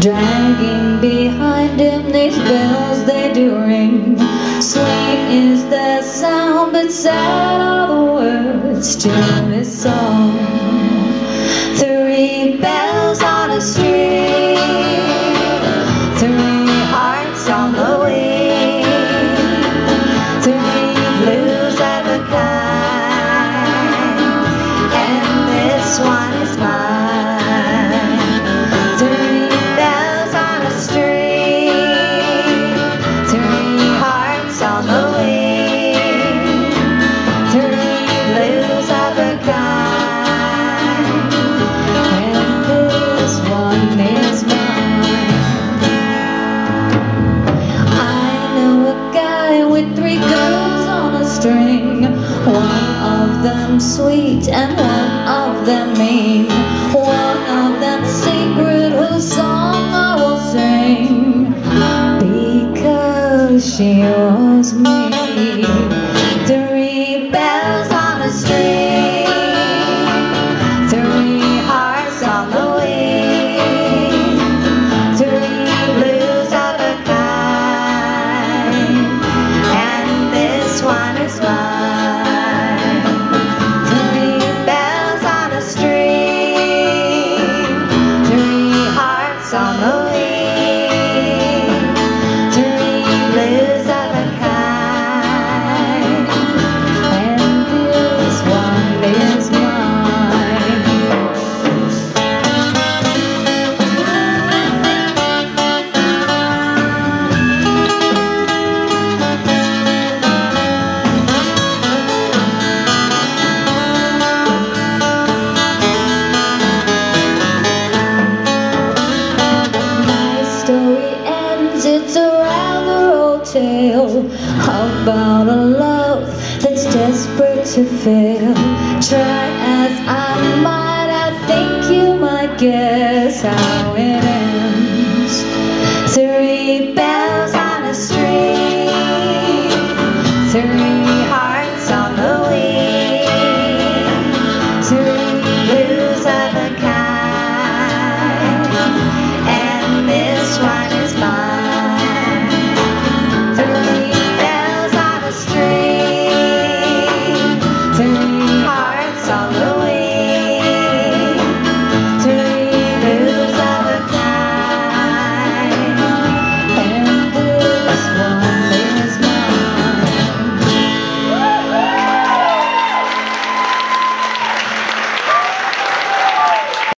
Dragging behind him these bells they do ring. Sweet is the sound but sad are the words to this song One of them sweet and one of them mean. One of them secret whose song I will sing. Because she was me. Three bells on a string. Three hearts on the wing. Three blues of a kind. And this one is mine How about a love that's desperate to fail? Try as I might, I think you might guess how it